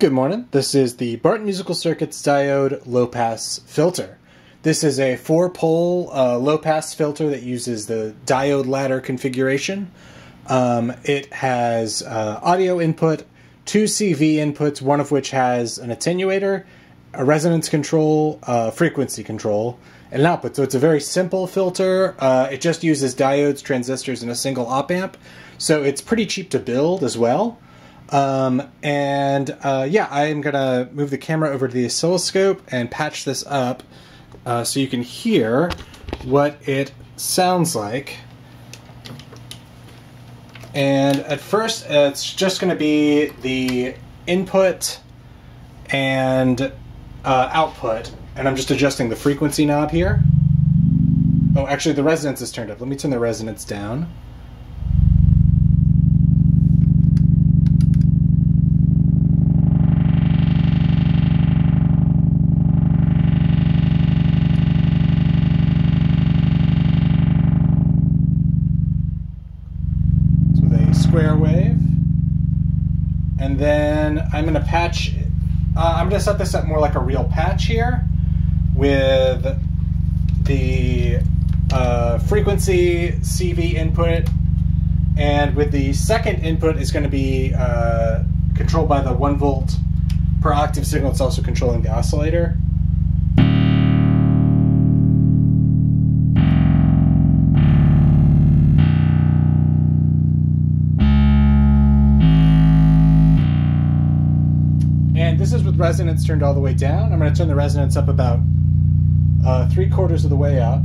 Good morning. This is the Barton Musical Circuits diode low pass filter. This is a four pole uh, low pass filter that uses the diode ladder configuration. Um, it has uh, audio input, two CV inputs, one of which has an attenuator, a resonance control, uh, frequency control, and an output. So it's a very simple filter. Uh, it just uses diodes, transistors, and a single op amp. So it's pretty cheap to build as well. Um, and uh, yeah, I'm gonna move the camera over to the oscilloscope and patch this up uh, so you can hear what it sounds like. And at first, it's just to be the input and uh, output, and I'm just adjusting the frequency knob here. Oh, actually, the resonance is turned up. Let me turn the resonance down. And then I'm to patch, uh, I'm to set this up more like a real patch here with the uh, frequency CV input. And with the second input is going to be uh, controlled by the one volt per octave signal. It's also controlling the oscillator. This is with resonance turned all the way down. I'm going to turn the resonance up about uh, three quarters of the way up.